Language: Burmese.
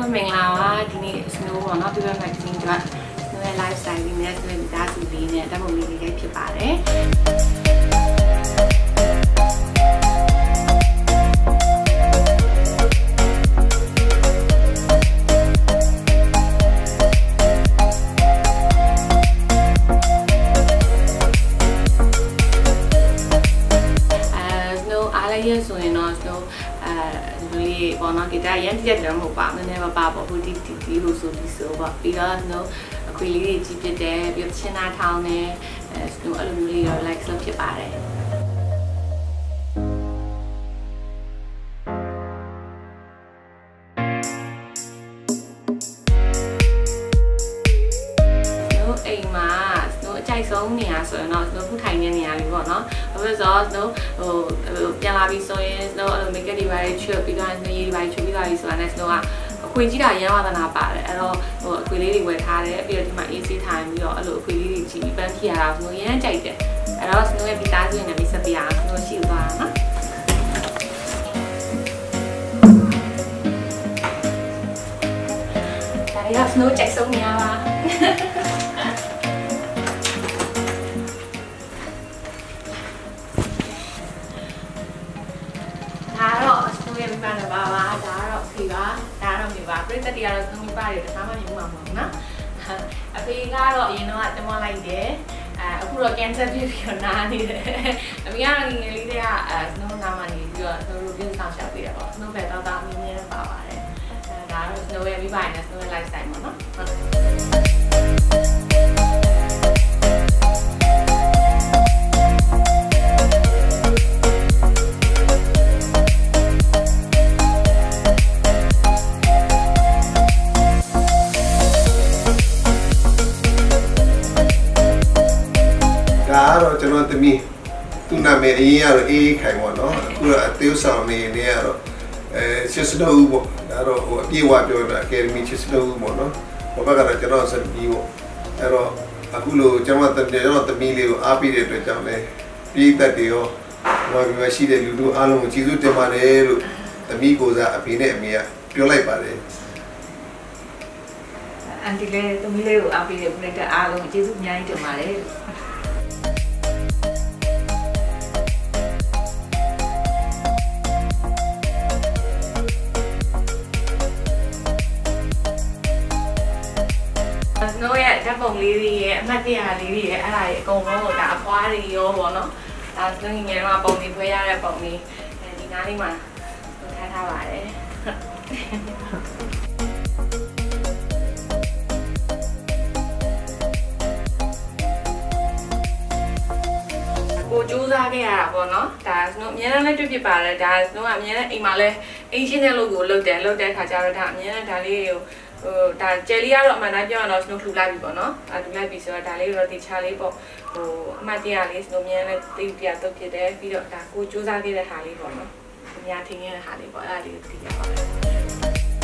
မမင်္ဂလာပါဒီနေ့ Snow ပေါ့နော် People Magazine က Snow ရဲ့ lifestyle တွေနဲ့ Snow ရဲ့ data တွေနဲ့ဓာတ်ပုံလေးတွေဖြစ်ပါတယ် ဒီလေးပေါ့နော်ဂီတရန်တိရက်တော့မဟုတ်ပါဘူးနည်းနည်းမပါပေါ့ဟိုဒီဒီဒီလို့ဆိုဒီဆိုပေါ့ပြီးတော့ကျွန်တော်အခွေလေးတွေကြီးပြတယ်ပြီးတော့ချင်းနာထောင်းတယ်အဲကျွန်တော်အဲ့လိုမျိုးလေးတော့ like လုပ်ဖြစ်ပါတယ် တို့အကြိုက်ဆုံးနေရာဆိုရင်တော့တို့ခုထိုင်နေနေရာလေးပေါ့နော်။ဘာလို့ဆိုတော့တို့ဟိုပြန်လာပြီးဆိုရင်တို့အဲ့လို make up တွေပါချွတ်ပြီးတော့နေရေးတွေပါချွတ်ပြီးသွားပြီဆိုတာနဲ့တို့ကအခွေကြီးတာရန်ဝါသနာပါတယ်အဲ့တော့ဟိုအခွေလေးတွေဝယ်ထားတယ်ပြီးတော့ဒီမှာ AC ထိုင်ပြီးတော့အဲ့လိုအခွေလေးတွေကြည့်ပြီးပန်းဖြီရတာတို့ရမ်းကြိုက်တယ်အဲ့တော့တို့ရဲ့ဗီတာချင်းနဲ့မိတ်ဆက်ပြအောင်တို့ရှိသွားတာနော်ဒါရ snow ကြိုက်ဆုံးနေရပါရဲ့ ပါဒါကတော့မိဘပြိတ္တတွေကတော့သုံးမိဘတွေတခါမှမြင်မှာမဟုတ်ဘူးနော်အဖေကတော့အရင်တော့တမလိုက်တယ်အဲအခုတော့ cancer ဖြစ်ပြီးတော့နားနေတယ်အမေကတော့ငငယ်လေးတွေကအဲ snow နားမှနေပြီးတော့ snow ပြုဆောင်ရှောက်ပေးတယ်ပေါ့ snow ပဲတော့တော့အမြင်နဲ့ပါပါတယ်အဲဒါကတော့ snow ရဲ့မိဘနဲ့ snow ရဲ့ lifestyle ပေါ့နော် ကတော့ကျွန်တော်သမီးသူ့နာမည်အရင်ကတော့အေးခိုင်ပေါ့နော်အခုတော့အသေးဆောင်နေနေရတော့အဲချစ်စနိုးပေါ့ဒါတော့ဟိုအပြေဝပြောတာအကယ်ဒမီချစ်စနိုးပေါ့နော်ဘဘကတော့ကျွန်တော်စပြီးပေါ့အဲ့တော့အခုလိုကျွန်တော်တမီးကျွန်တော်သမီးလေးကိုအားပေးတဲ့အတွက်ကြောင့်လည်းပြည်သက်တွေရောဘာပြောရှိတဲ့လူတို့အားလုံးကိုကျေးဇူးတင်ပါတယ်လို့သမီးကိုစားအဖေနဲ့အမေကပြောလိုက်ပါတယ်အန်တီလေးသမီးလေးကိုအားပေးတဲ့ပရိသတ်အားလုံးကျေးဇူးအများကြီးတင်ပါတယ် တို့ရဲ့ဓာတ်ပုံလေးတွေရဲ့အမှတ်တရလေးတွေရဲ့အဲ့ဒါတွေအကုန်လုံးဒါအဖွားတွေရောပေါ့နော်ဒါဆိုရင်ငယ်တော့ပုံတွေဖွဲရတဲ့ပုံတွေအဲဒီနားလေးမှာထားထားပါတယ်ကိုကြိုးစားခဲ့ရတာပေါ့နော်ဒါစနို့အများနဲ့တွေ့ဖြစ်ပါတယ်ဒါစနို့ကအများနဲ့အိမ်မှာလဲအိမ်ချင်းတဲ့လို့ကိုလုပ်တယ်လုပ်တဲ့ခါကျတော့ဒါအများနဲ့ဒါလေးကို ဟိုဒါကျယ်လေးကတော့အမှန်တမ်းပြောရတော့ snow ထူလိုက်ပြီပေါ့နော်အဲထူလိုက်ပြီဆိုတော့ဒါလေးတော့တေချာလေးပေါ့ဟိုအမှတ်တရလေး snow မြန်လည်းတိတ်ပြတုတ်ဖြစ်တယ်ပြီးတော့ဒါကိုစူးစမ်းခဲ့တဲ့ဟာလေးပေါ့နော်အများထင်ခဲ့တဲ့ဟာလေးပေါ့အဲ့ဒါလေးကိုသိရပါတယ်